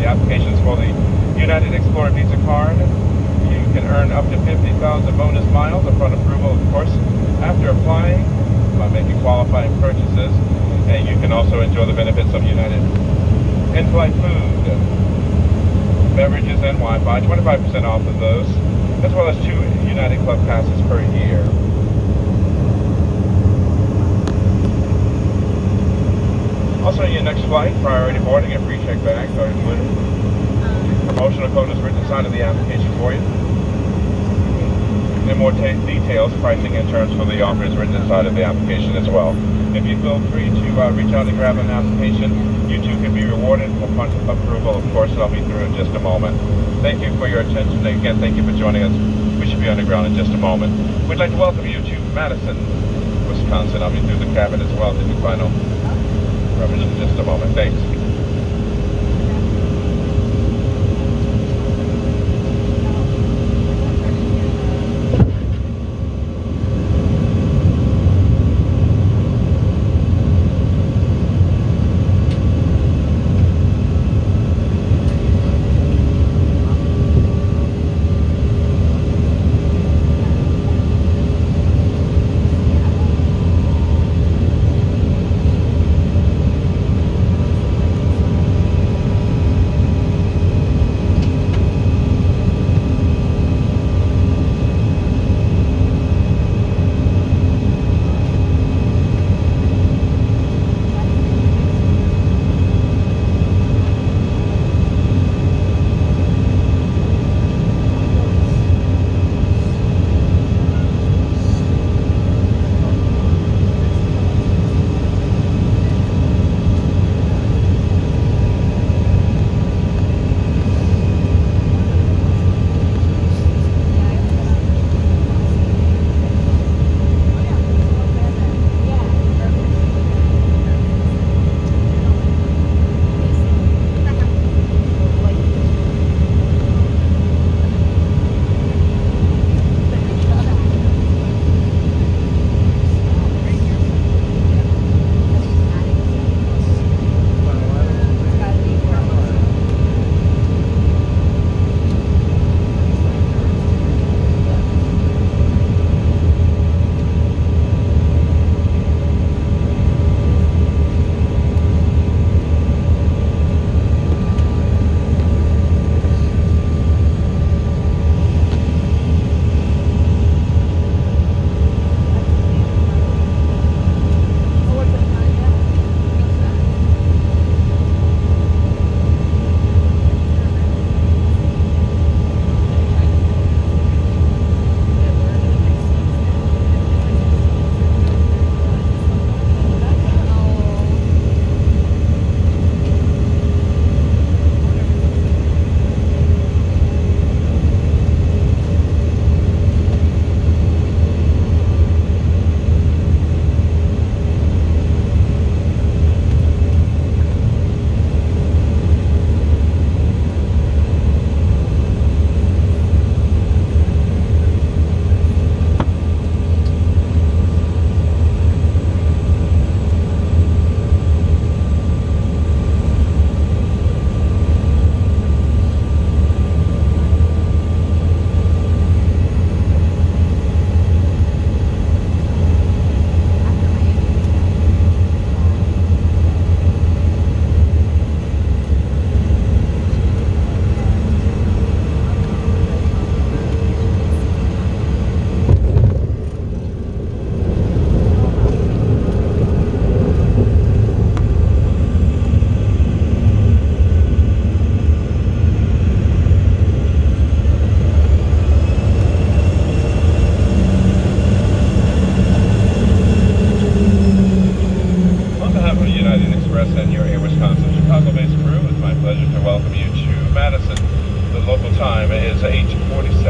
The application is for the United Explorer Visa card. You can earn up to 50,000 bonus miles upon approval, of course, after applying by making qualifying purchases. And you can also enjoy the benefits of United in-flight food, beverages, and Wi-Fi, 25% off of those, as well as two United Club passes per year. Also, your next flight, priority boarding and free check bags are included. Promotional code is written inside of the application for you. And more details, pricing and terms for the offer is written inside of the application as well. If you feel free to uh, reach out and grab an application, you too can be rewarded upon approval. Of course, I'll be through in just a moment. Thank you for your attention. Again, thank you for joining us. We should be underground in just a moment. We'd like to welcome you to Madison, Wisconsin. I'll be through the cabin as well to do final rubbish in just a moment. Thanks. Chicago-based crew, it's my pleasure to welcome you to Madison. The local time is 8.47.